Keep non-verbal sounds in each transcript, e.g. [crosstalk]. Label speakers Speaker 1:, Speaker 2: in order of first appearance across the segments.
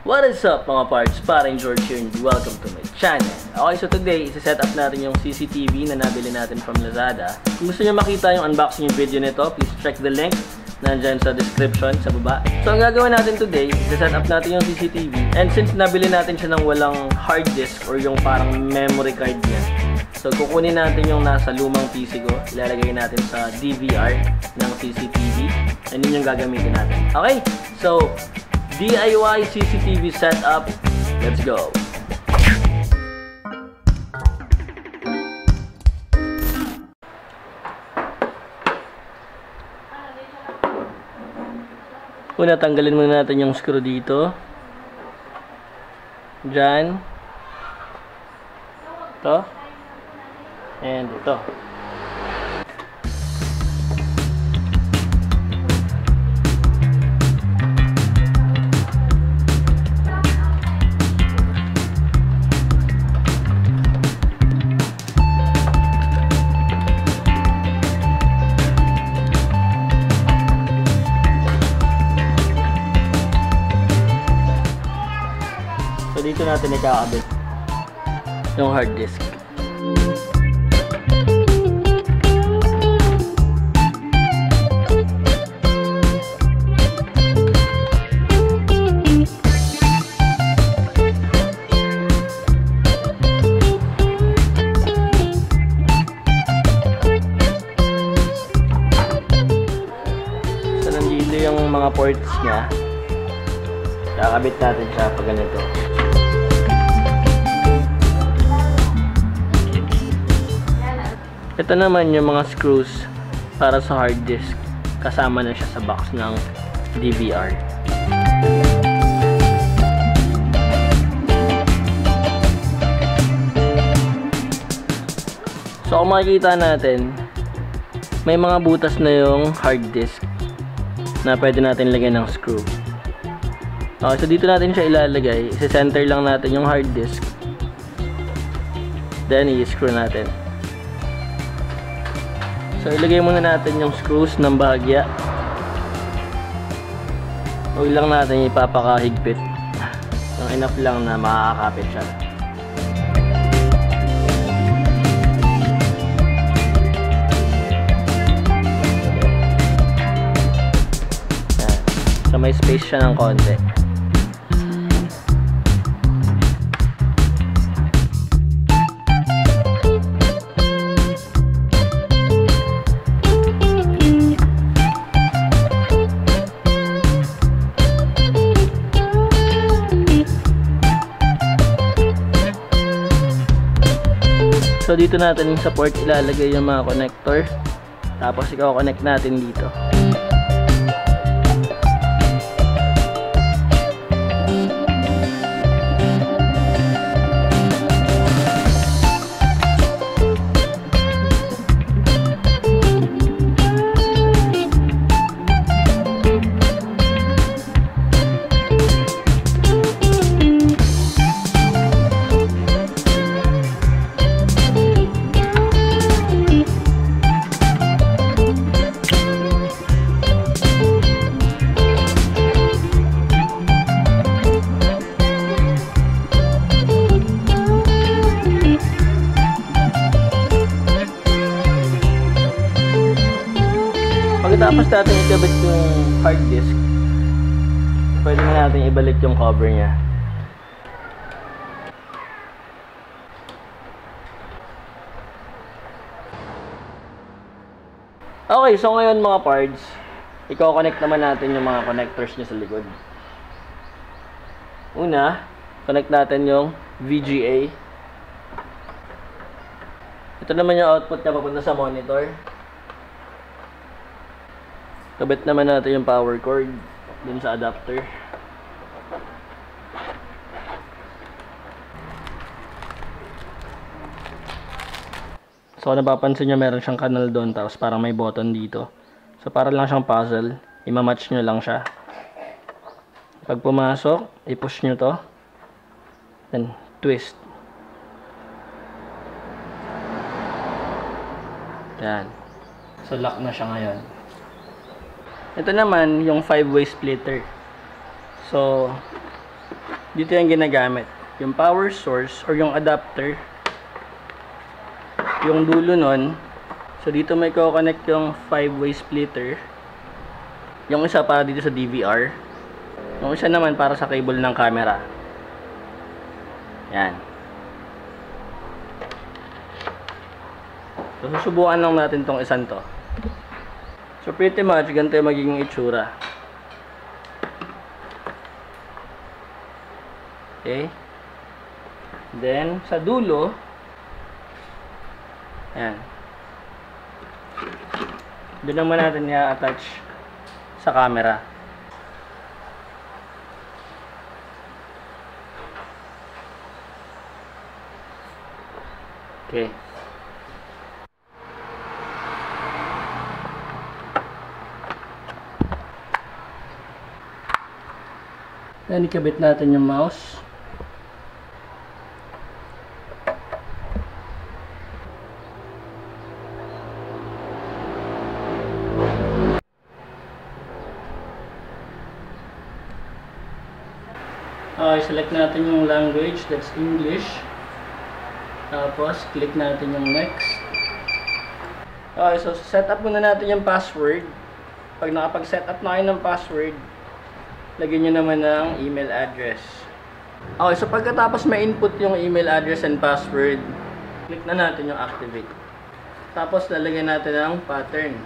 Speaker 1: What is up mga parts? Parang George here and welcome to my channel. Okay, so today, isa-set up natin yung CCTV na nabili natin from Lazada. Kung gusto nyo makita yung unboxing yung video nito, please check the link nandyan sa description sa baba. So ang gagawin natin today, isa-set up natin yung CCTV. And since nabili natin siya ng walang hard disk or yung parang memory card niya, so kukunin natin yung nasa lumang PC ko, ilalagay natin sa DVR ng CCTV, and yun yung gagamitin natin. Okay, so DIY CCTV setup. Let's go. Una, tanggalin muna natin yung screw dito. Diyan. Ito. And ito. Natin ikakabit yung hard disk. So nandito yung mga ports niya. Kakabit natin siya pag ganito. Ito naman yung mga screws para sa hard disk. Kasama na siya sa box ng DVR. So kung makikita natin, may mga butas na yung hard disk na pwede natin lagyan ng screw. Okay, so dito natin siya ilalagay. Isa-center lang natin yung hard disk. Then, i-screw natin. So, ilagay muna natin yung screws ng bahagya. Huwag lang natin ipapakahigpit. Yung enough lang na makakapit siya. So, may space siya ng konti. So dito natin sa port ilalagay yung mga connector. Tapos i-connect natin dito. Pagkatapos natin ikabit yung hard disk, pwede na natin ibalik yung cover niya. Okay, so ngayon mga parts, i-connect naman natin yung mga connectors niya sa likod. Una, connect natin yung VGA. Ito naman yung output niya papunta sa monitor. Kabit naman natin yung power cord dun sa adapter. So napapansin nyo meron siyang kanal doon tapos parang may button dito. So para lang siyang puzzle, imamatch nyo lang siya. Pag pumasok, i-push nyo to. Then twist. Yan. So lock na siya ngayon. Ito naman yung 5-way splitter. So dito yung ginagamit. Yung power source or yung adapter. Yung dulo nun. So dito may ko-connect yung 5-way splitter. Yung isa para dito sa DVR. Yung isa naman para sa cable ng camera. Yan. So susubukan lang natin tong isang to. So pretty much ganito yung magiging itsura. Okay? Then, sa dulo, ayan. Doon naman natin i-attach sa camera. Okay. Then, ikabit natin yung mouse. Okay, select natin yung language, that's English. Tapos, click natin yung next. Okay, so set up muna natin yung password. Pag nakapag-set up na ng password, lagyan nyo naman ng email address. Okay, so pagkatapos may input yung email address and password, click na natin yung activate. Tapos, lalagyan natin ang pattern.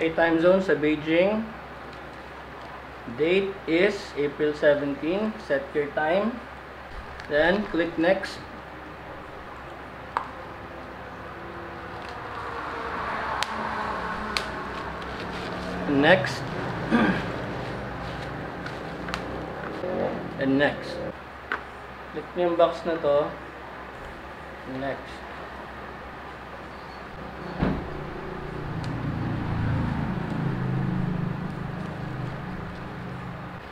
Speaker 1: A time zone sa Beijing. Date is April 17. Set your time. Then, click next. Next. And next. Click mo yung box na to. Next.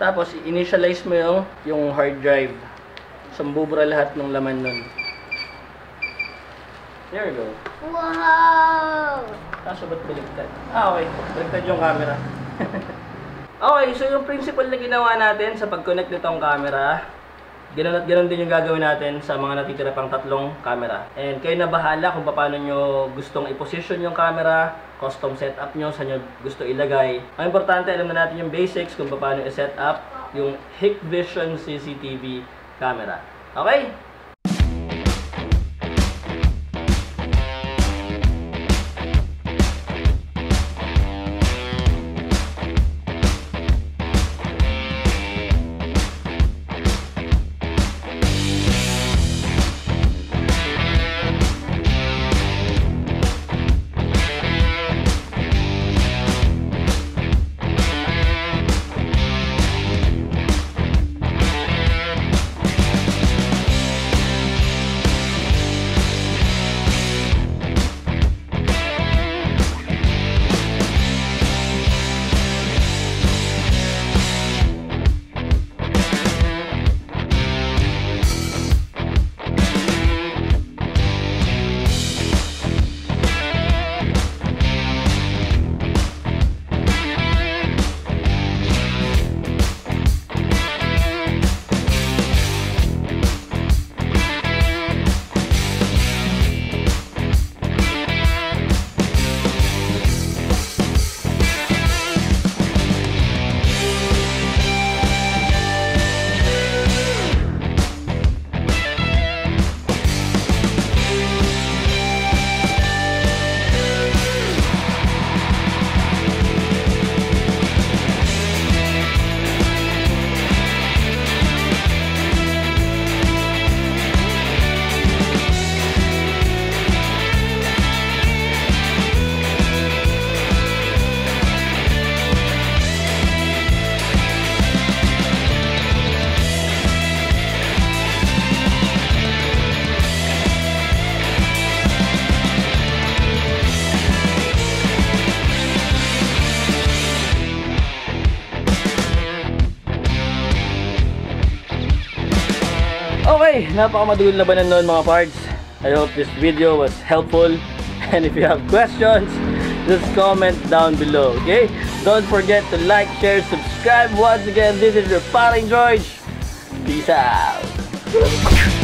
Speaker 1: Tapos, initialize mo yung, yung hard drive. Sambubra lahat ng laman nun. There you go.
Speaker 2: Wow!
Speaker 1: Kaso ba't baligtad? Ah, okay. Baligtad yung camera. [laughs] okay, so yung principle na ginawa natin sa pag-connect nitong camera, ganun at ganun din yung gagawin natin sa mga natitira pang tatlong camera. And kayo na bahala kung paano nyo gustong i-position yung camera, custom setup nyo, saan nyo gusto ilagay. Ang importante, alam na natin yung basics kung paano i-set up yung Hikvision CCTV camera. Okay? Okay, napakamadugol na ba nun mga parts? I hope this video was helpful [laughs] And if you have questions, just comment down below, okay? Don't forget to like, share, subscribe. Once again, this is your paring George. Peace out.